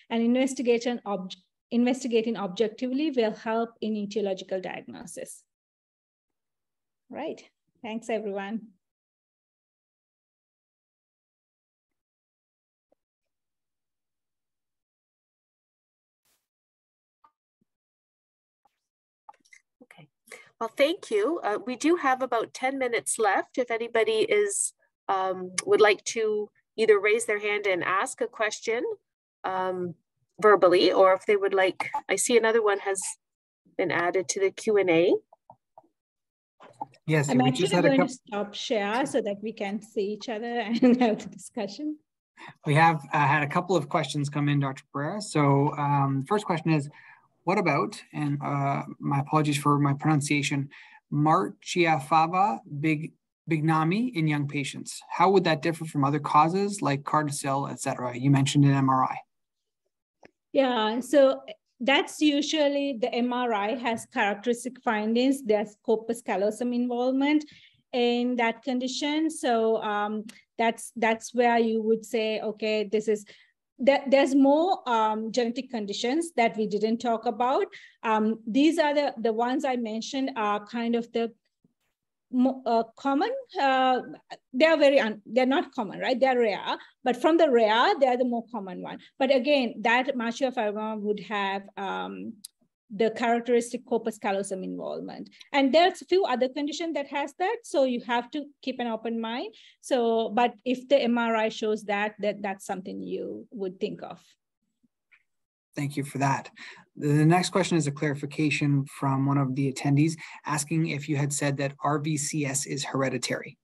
And investigation ob investigating objectively will help in etiological diagnosis. Right. Thanks, everyone. Well, thank you. Uh, we do have about 10 minutes left. If anybody is um, would like to either raise their hand and ask a question, um, verbally, or if they would like, I see another one has been added to the Q&A. Yes, I'm we actually just had a going couple, to stop share so that we can see each other and have the discussion. we have uh, had a couple of questions come in, Dr. Perera. So um, first question is, what about, and uh, my apologies for my pronunciation, Marchiafava big bignami in young patients? How would that differ from other causes like Carticil, et cetera? You mentioned an MRI. Yeah, so that's usually the MRI has characteristic findings. There's corpus callosum involvement in that condition. So um, that's that's where you would say, okay, this is there, there's more um, genetic conditions that we didn't talk about. Um, these are the, the ones I mentioned are kind of the uh, common. Uh, they are very, they're not common, right? They're rare, but from the rare, they're the more common one. But again, that Marchiafava would have um, the characteristic corpus callosum involvement. And there's a few other conditions that has that. So you have to keep an open mind. So, but if the MRI shows that, that that's something you would think of. Thank you for that. The next question is a clarification from one of the attendees asking if you had said that RVCS is hereditary.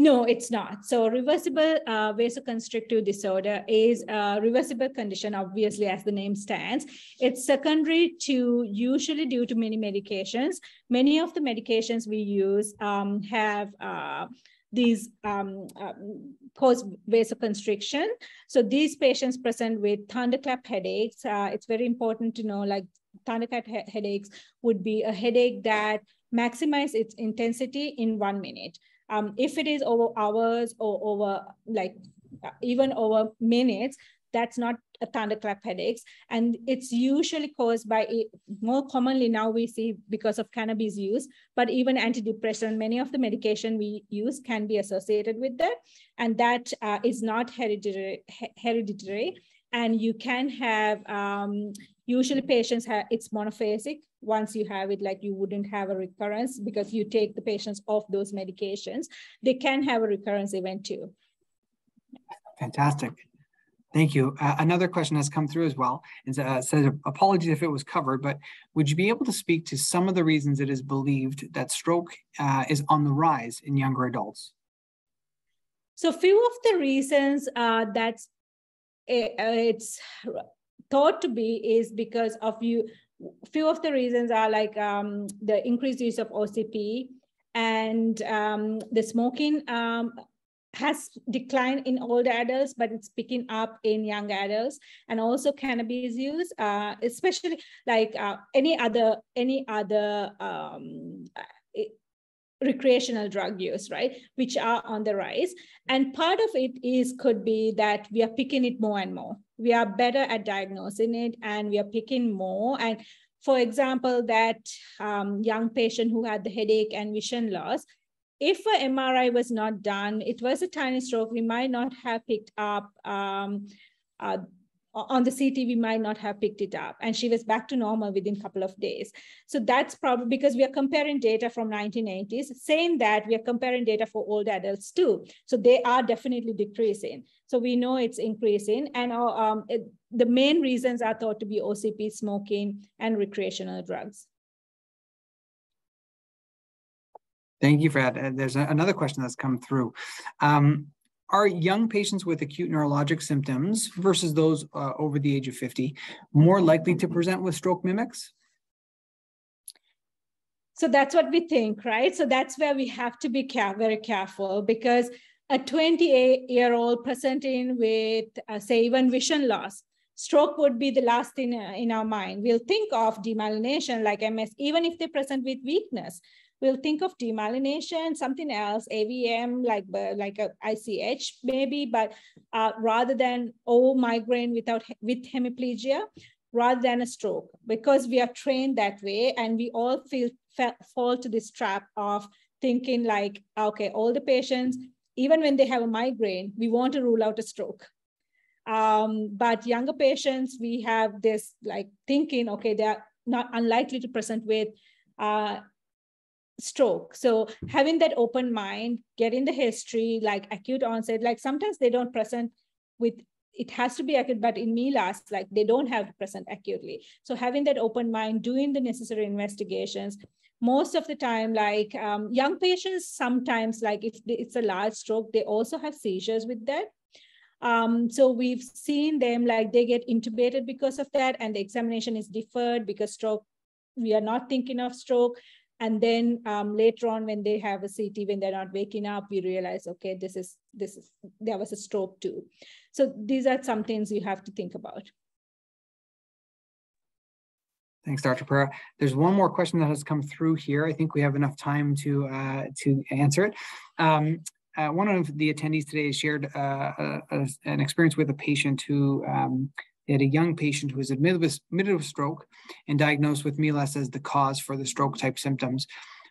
No, it's not. So reversible uh, vasoconstrictive disorder is a reversible condition, obviously, as the name stands. It's secondary to usually due to many medications. Many of the medications we use um, have uh, these um, um, cause vasoconstriction. So these patients present with thunderclap headaches. Uh, it's very important to know like thunderclap he headaches would be a headache that maximize its intensity in one minute. Um, if it is over hours or over like uh, even over minutes, that's not a thunderclap headaches. And it's usually caused by, more commonly now we see because of cannabis use, but even antidepressant, many of the medication we use can be associated with that. And that uh, is not hereditary, hereditary. And you can have, um, usually patients have, it's monophasic. Once you have it, like you wouldn't have a recurrence because you take the patients off those medications. They can have a recurrence event too. Fantastic. Thank you. Uh, another question has come through as well and uh, says, apologies if it was covered, but would you be able to speak to some of the reasons it is believed that stroke uh, is on the rise in younger adults? So few of the reasons uh, that's eh, uh, it's thought to be is because of you. Few of the reasons are like um, the increased use of OCP and um, the smoking um, has declined in older adults, but it's picking up in young adults, and also cannabis use, uh, especially like uh, any other any other um, uh, recreational drug use, right, which are on the rise. And part of it is could be that we are picking it more and more. We are better at diagnosing it, and we are picking more and for example, that um, young patient who had the headache and vision loss, if an MRI was not done, it was a tiny stroke, we might not have picked up um, uh, on the CT, we might not have picked it up. And she was back to normal within a couple of days. So that's probably because we are comparing data from 1980s, saying that we are comparing data for old adults too. So they are definitely decreasing. So we know it's increasing. And uh, um, it, the main reasons are thought to be OCP, smoking, and recreational drugs. Thank you for that. Uh, there's a, another question that's come through. Um, are young patients with acute neurologic symptoms versus those uh, over the age of 50 more likely to present with stroke mimics? So that's what we think, right? So that's where we have to be care very careful because a 28 year old presenting with, uh, say, even vision loss, stroke would be the last thing uh, in our mind. We'll think of demyelination like MS, even if they present with weakness we'll think of demyelination, something else, AVM, like, like a ICH maybe, but uh, rather than oh migraine without with hemiplegia, rather than a stroke, because we are trained that way and we all feel fall to this trap of thinking like, okay, all the patients, even when they have a migraine, we want to rule out a stroke. Um, but younger patients, we have this like thinking, okay, they're not unlikely to present with uh, stroke. So having that open mind, getting the history, like acute onset, like sometimes they don't present with it has to be acute, but in MELAS, like they don't have to present accurately. So having that open mind, doing the necessary investigations, most of the time, like um, young patients, sometimes like if it's a large stroke, they also have seizures with that. Um, so we've seen them like they get intubated because of that and the examination is deferred because stroke, we are not thinking of stroke. And then um, later on when they have a CT, when they're not waking up, we realize, okay, this is, this is, there was a stroke too. So these are some things you have to think about. Thanks, Dr. Perera. There's one more question that has come through here. I think we have enough time to uh, to answer it. Um, uh, one of the attendees today shared uh, a, a, an experience with a patient who um, had a young patient who was admitted with, admitted with stroke and diagnosed with MELAS as the cause for the stroke type symptoms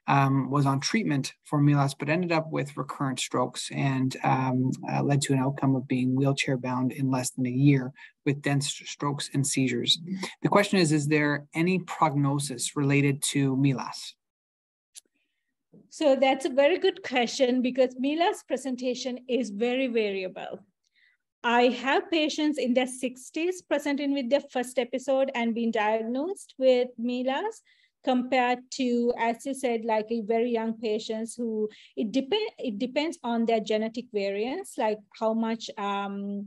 um, was on treatment for MELAS, but ended up with recurrent strokes and um, uh, led to an outcome of being wheelchair bound in less than a year with dense strokes and seizures. The question is, is there any prognosis related to MELAS? So that's a very good question because MELAS presentation is very variable. I have patients in their 60s presenting with their first episode and being diagnosed with MELAS compared to, as you said, like a very young patients who it depend it depends on their genetic variants, like how much um,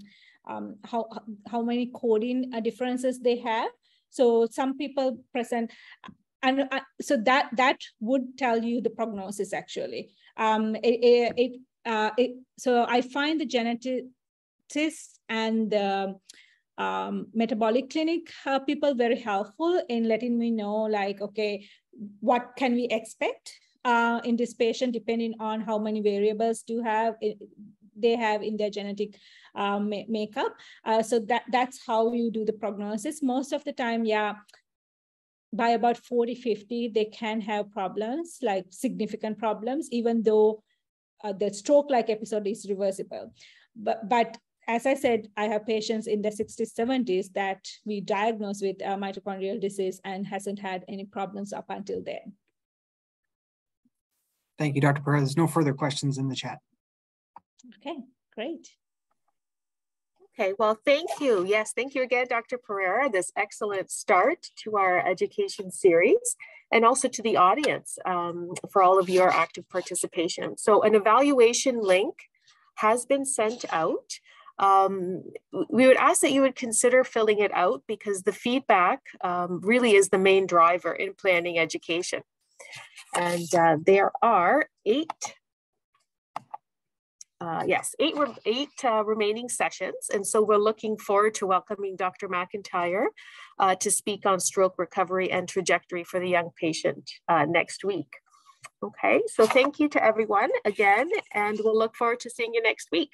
um, how how many coding uh, differences they have. So some people present, and uh, so that that would tell you the prognosis actually. Um, it, it, uh, it so I find the geneticists and the um, metabolic clinic uh, people very helpful in letting me know like, okay, what can we expect uh, in this patient depending on how many variables do have eh, they have in their genetic um, makeup. Uh, so that that's how you do the prognosis. Most of the time, yeah, by about 40, 50, they can have problems, like significant problems, even though uh, the stroke-like episode is reversible. But, but as I said, I have patients in the 60s, 70s that we diagnose with uh, mitochondrial disease and hasn't had any problems up until then. Thank you, Dr. Perez. There's no further questions in the chat. Okay, great. Okay, well, thank you. Yes, thank you again, Dr. Perera, this excellent start to our education series and also to the audience um, for all of your active participation. So an evaluation link has been sent out um, we would ask that you would consider filling it out because the feedback um, really is the main driver in planning education. And uh, there are eight, uh, yes, eight, re eight uh, remaining sessions. And so we're looking forward to welcoming Dr. McIntyre uh, to speak on stroke recovery and trajectory for the young patient uh, next week. Okay, so thank you to everyone again, and we'll look forward to seeing you next week.